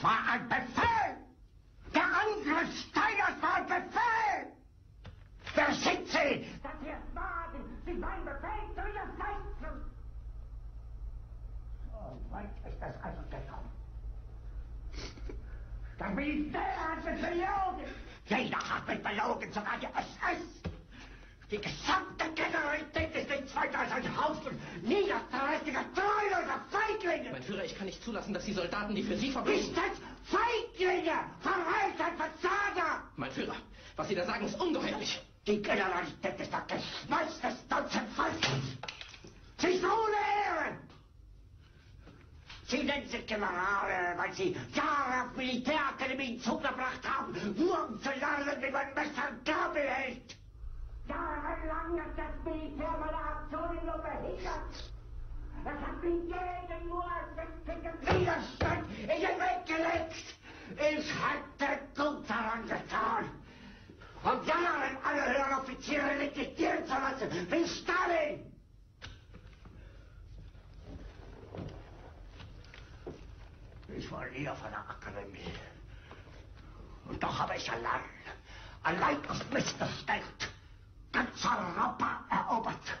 Das war ein Befehl! Der Angriff Steiners war ein Befehl! Wer sind Sie? Dass Sie es wagen, sich meinen Befehl zu widersetzen! So weit ist es also gekommen. Das Militär hat mich belogen! Jeder hat mich belogen, sogar die SS! Die gesamte Generalität ist nichts weiter als ein Haufen niederträchtiger, treuloser! Mein Führer, ich kann nicht zulassen, dass die Soldaten, die für Sie Ist verbringen... das Feiglinge! Verreiter, Versager! Mein Führer, was Sie da sagen, ist ungeheuerlich. Die Generalität ist das Geschmeiß des deutschen Volkes! Sie ist ohne Ehre! Sie nennen sich Generale, weil Sie Jahre auf Militärakademien zugebracht haben, nur um zu lernen, wie man Messer und Gabel hält! Jahrelang hat das Militär meine Aktionen nur behindert! Es hat mir jeden ersichtlichen Widerstand in den Weg gelegt! Ich hätte gut daran getan, und Jahren alle höheren Offiziere liquidieren zu lassen, wie Stalin! Ich war nie auf einer Akademie. Und doch habe ich allein, allein aus Missverstand, ganz Europa erobert.